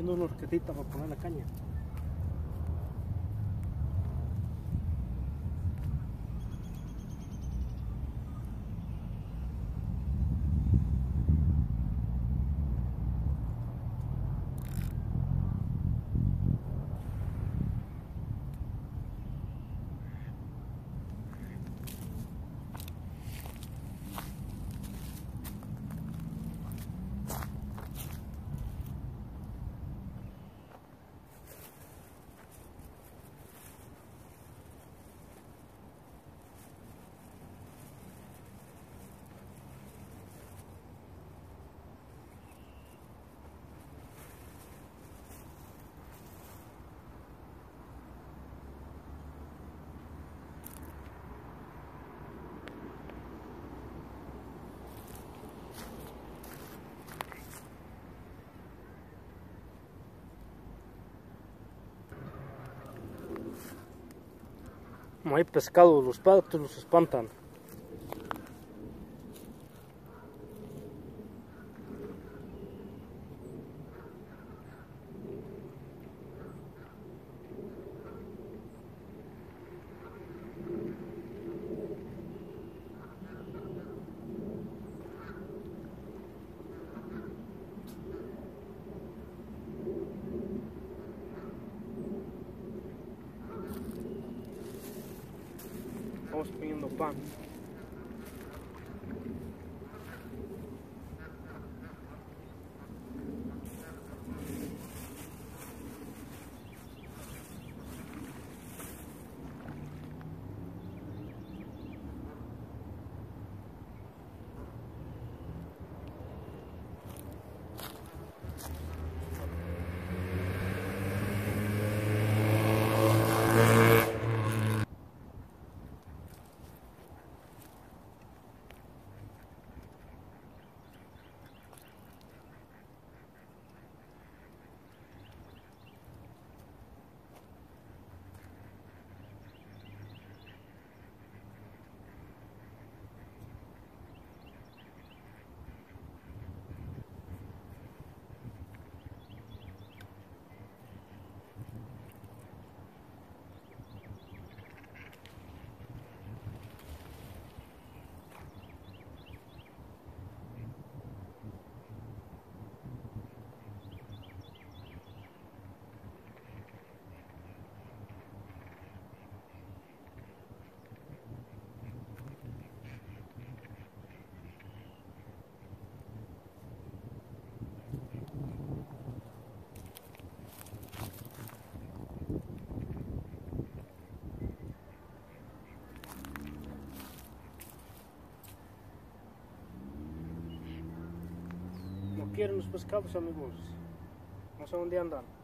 haciendo una horquetita para poner la caña. Como hay pescado, los patos Estamos pidiendo pan. No quieren los pescados, amigos. No sé dónde andan.